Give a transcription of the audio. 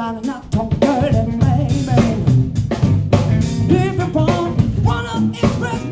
gotta not talk If baby. Living from one express.